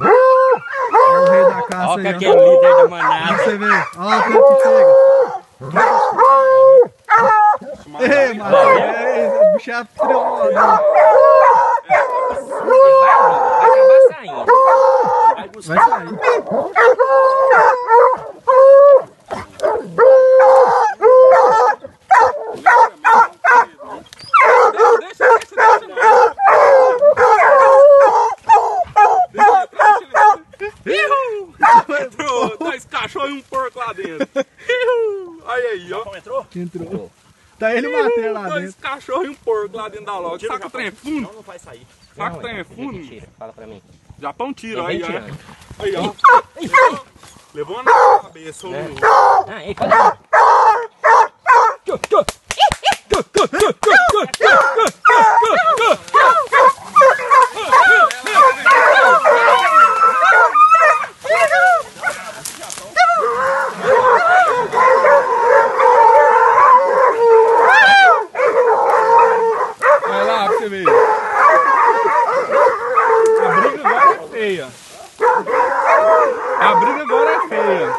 É o rei da caça Olha aí, que é o líder da manada. Você vê. Olha o tanto que chega. Ei, Matheus. O bicho é. Ele vai, vai acabar saindo. Vai sair. Ihu! Entrou dois cachorros e um porco lá dentro. Ihu! Olha aí, ó. Entrou? Entrou. Tá ele e o Matheus lá Dois dentro. cachorros e um porco lá dentro da loja. Tira Saca o trem é fundo? Não, não vai sair. Saca o trem é é fundo? Mentira, fala pra mim. Japão tira, aí, ó. Aí, ó. Levou na cabeça, ô. Ah, ei, fala. Você ver. A briga agora é feia. A briga agora é feia.